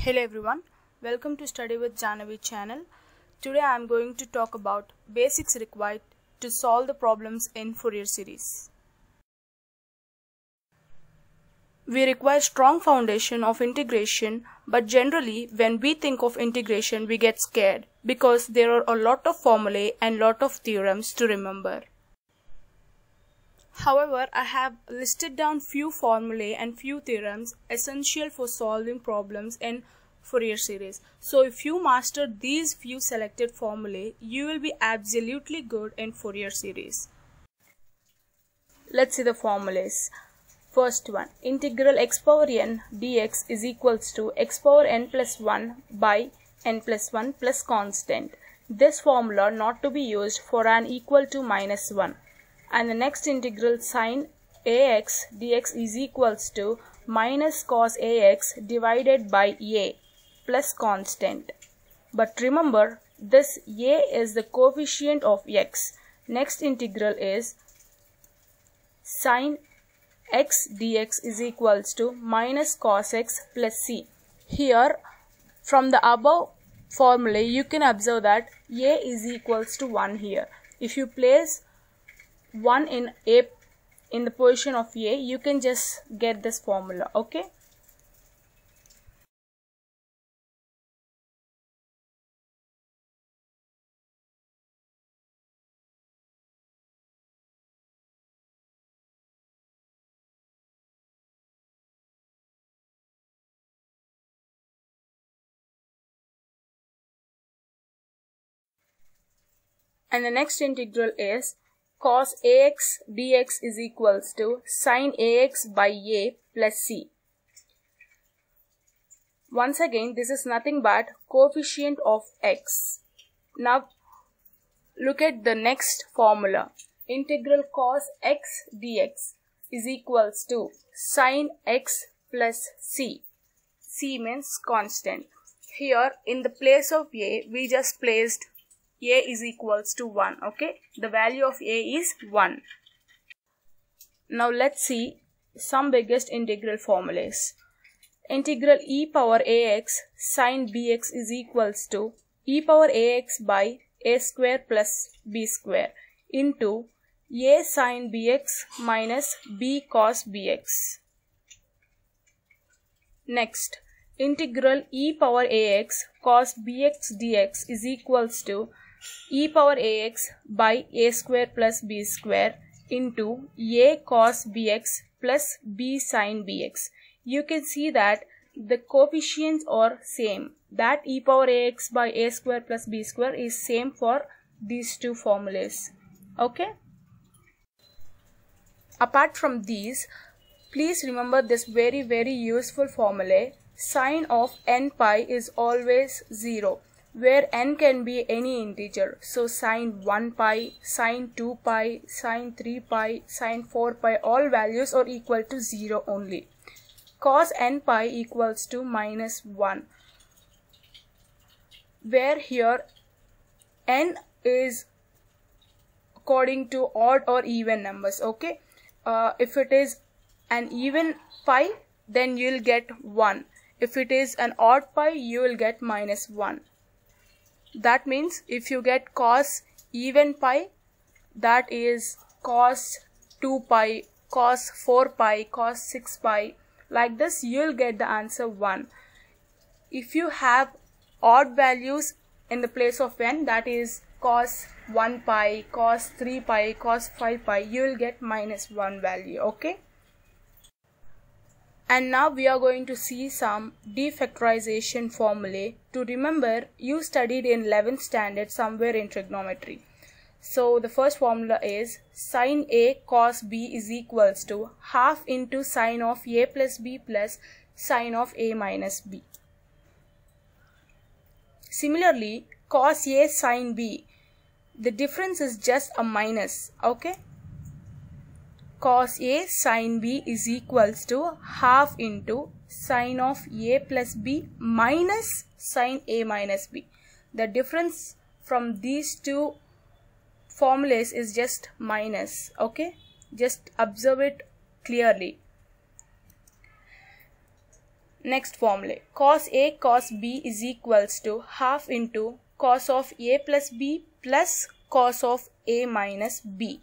Hello everyone, welcome to Study with Jahnavi channel. Today I am going to talk about basics required to solve the problems in Fourier series. We require strong foundation of integration but generally when we think of integration we get scared because there are a lot of formulae and lot of theorems to remember. However, I have listed down few formulae and few theorems essential for solving problems in Fourier series. So if you master these few selected formulae, you will be absolutely good in Fourier series. Let's see the formulas. First one, integral x power n dx is equals to x power n plus 1 by n plus 1 plus constant. This formula not to be used for an equal to minus 1 and the next integral sine ax dx is equals to minus cos ax divided by a plus constant. But remember this a is the coefficient of x. Next integral is sine x dx is equals to minus cos x plus c. Here from the above formula you can observe that a is equals to 1 here. If you place 1 in a in the position of a you can just get this formula okay? And the next integral is cos ax dx is equals to sine ax by a plus c. Once again, this is nothing but coefficient of x. Now, look at the next formula. Integral cos x dx is equals to sine x plus c. c means constant. Here, in the place of a, we just placed a is equals to 1 okay? The value of a is 1 now let's see some biggest integral formulas. Integral e power ax sine bx is equals to e power ax by a square plus b square into a sine bx minus b cos bx. Next integral e power ax cos bx dx is equals to e power ax by a square plus b square into a cos bx plus b sin bx. You can see that the coefficients are same. That e power ax by a square plus b square is same for these two formulas. Okay. Apart from these, please remember this very very useful formula. Sine of n pi is always 0 where n can be any integer. So sine 1 pi, sine 2 pi, sine 3 pi, sine 4 pi, all values are equal to 0 only. Cos n pi equals to minus 1. Where here n is according to odd or even numbers. Okay. Uh, if it is an even pi, then you'll get 1. If it is an odd pi, you will get minus 1 that means if you get cos even pi that is cos 2 pi cos 4 pi cos 6 pi. Like this you'll get the answer 1 if you have odd values in the place of n that is cos 1 pi cos 3 pi cos 5 pi you will get minus 1 value okay and now we are going to see some defactorization formulae. To remember, you studied in 11th standard somewhere in trigonometry. So the first formula is sine A cos B is equals to half into sine of A plus B plus sine of A minus B. Similarly, cos A sine B, the difference is just a minus, okay? Cos A sin B is equals to half into sine of A plus B minus sine A minus B. The difference from these two formulas is just minus. Okay. Just observe it clearly. Next formula cos A cos B is equals to half into cos of A plus B plus cos of A minus B.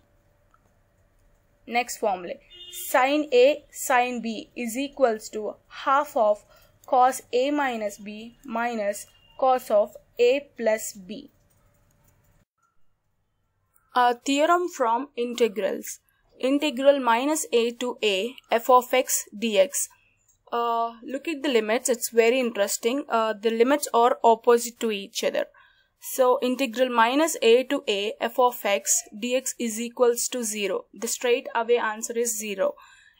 Next formula. Sin A sin B is equals to half of cos A minus B minus cos of A plus B. A theorem from integrals. Integral minus a to a f of x dx. Uh, look at the limits. It's very interesting. Uh, the limits are opposite to each other so integral minus a to a f of x dx is equals to 0 the straight away answer is 0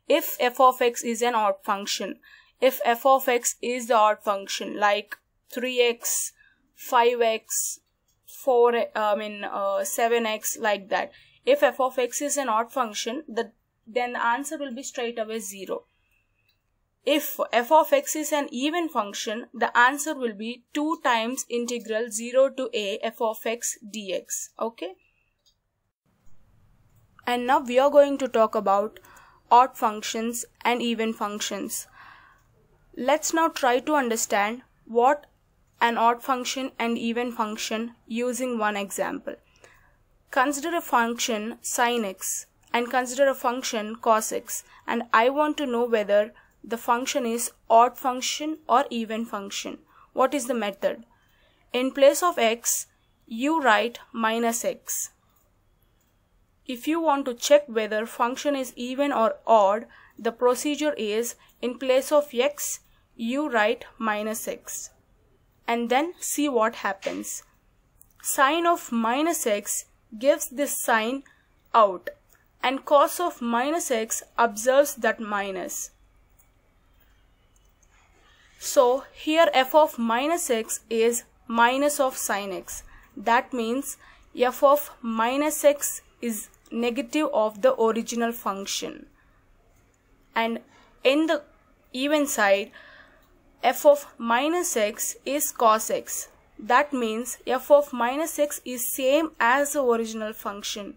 if f of x is an odd function if f of x is the odd function like 3x 5x 4 i mean uh, 7x like that. If f of x is an odd function the then the answer will be straight away 0 if f of x is an even function, the answer will be 2 times integral 0 to a f of x dx. Okay. And now we are going to talk about odd functions and even functions. Let's now try to understand what an odd function and even function using one example. Consider a function sin x and consider a function cos x and I want to know whether the function is odd function or even function. What is the method? In place of x, you write minus x. If you want to check whether function is even or odd, the procedure is in place of x, you write minus x. And then see what happens. Sine of minus x gives this sign out and cos of minus x observes that minus. So here f of minus x is minus of sin x. That means f of minus x is negative of the original function. And in the even side, f of minus x is cos x. That means f of minus x is same as the original function.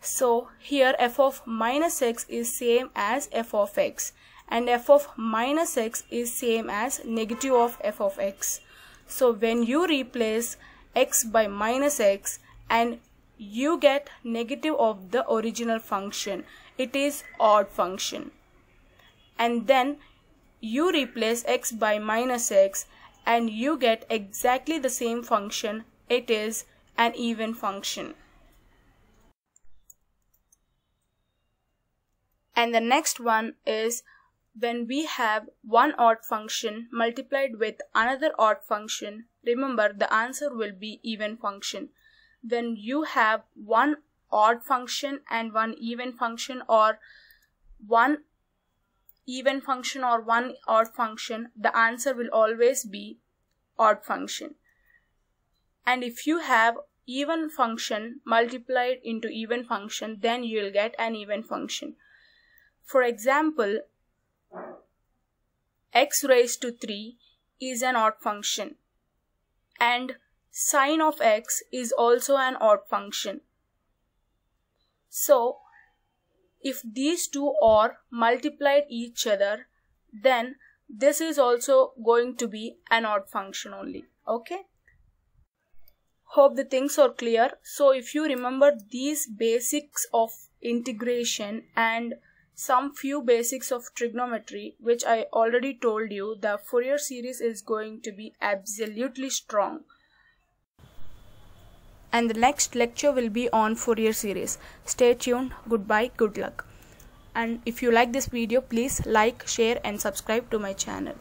So here f of minus x is same as f of x and f of minus x is same as negative of f of x. So when you replace x by minus x and you get negative of the original function, it is odd function. And then you replace x by minus x and you get exactly the same function, it is an even function. And the next one is when we have one odd function multiplied with another odd function, remember the answer will be even function. When you have one odd function and one even function or one even function or one odd function, the answer will always be odd function. And if you have even function multiplied into even function, then you will get an even function. For example, x raised to 3 is an odd function. And sine of x is also an odd function. So if these two are multiplied each other then this is also going to be an odd function only. Okay? Hope the things are clear. So if you remember these basics of integration and some few basics of trigonometry which I already told you the Fourier series is going to be absolutely strong. And the next lecture will be on Fourier series. Stay tuned. Goodbye. Good luck. And if you like this video please like share and subscribe to my channel